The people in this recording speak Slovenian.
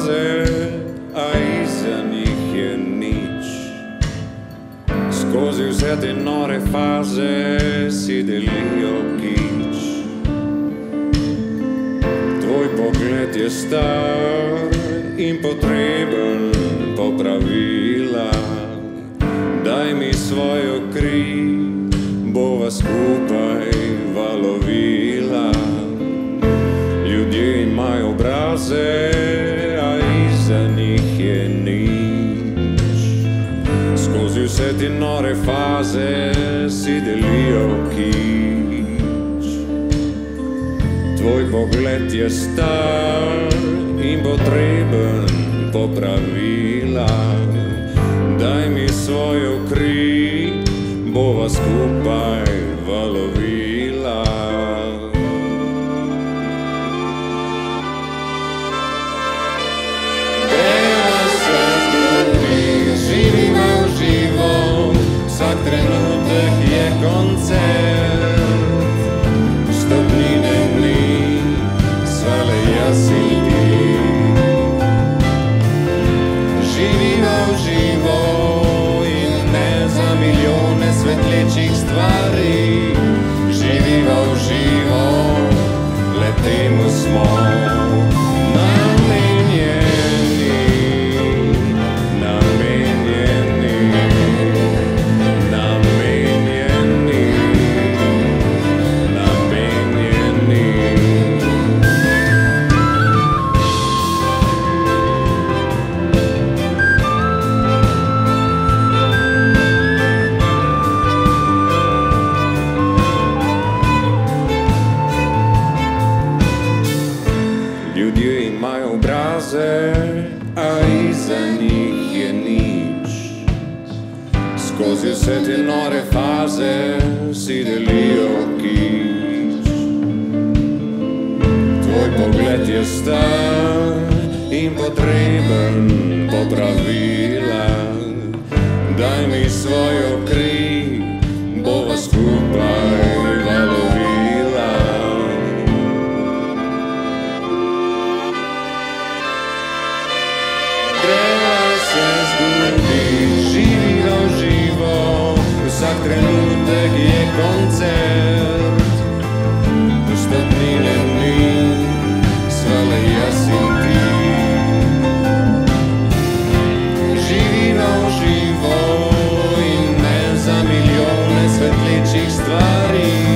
Obraze, a iza njih je nič. Skozi vse te nore faze si delijo kič. Tvoj pogled je star in potreben popravila. Daj mi svojo kri, bova skupaj Skozi vse te nore faze si delijo kič. Tvoj pogled je star in potreben popravila. Daj mi svojo kri, bova skupaj valovila. Iza njih je nič. Skozi vse te nore faze si delijo kič. Tvoj pogled je star in potreben popravila. Daj mi svojo te extrair.